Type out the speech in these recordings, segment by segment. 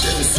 Chevy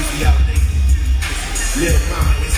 Easy out, nigga.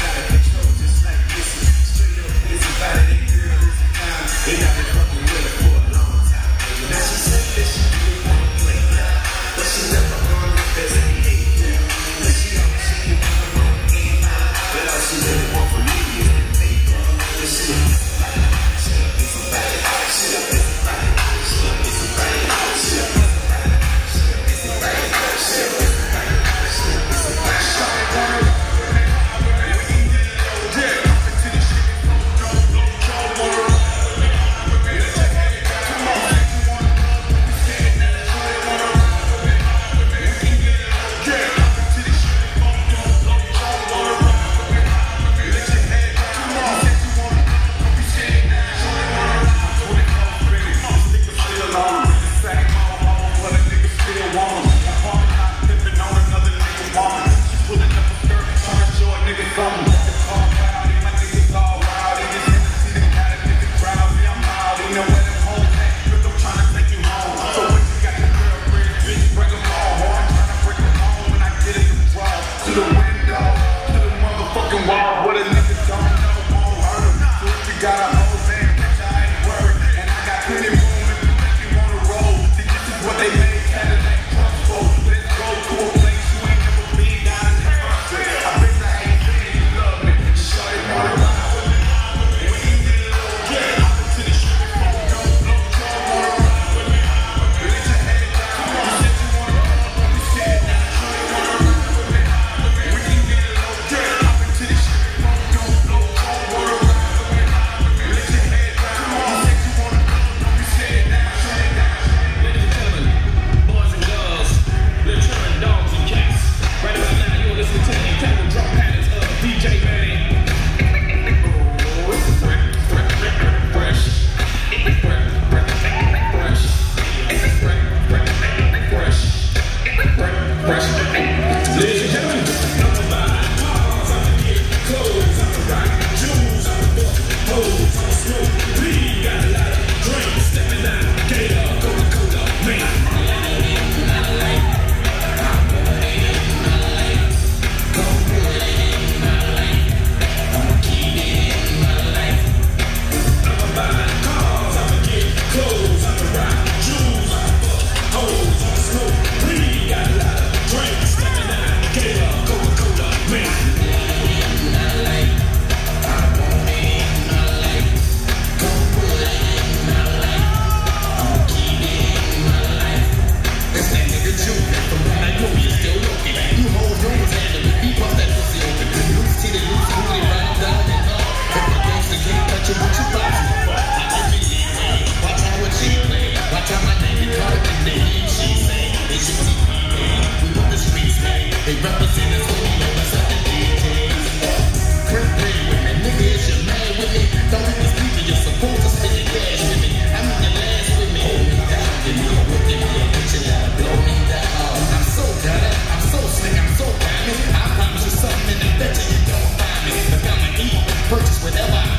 whenever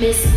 Miss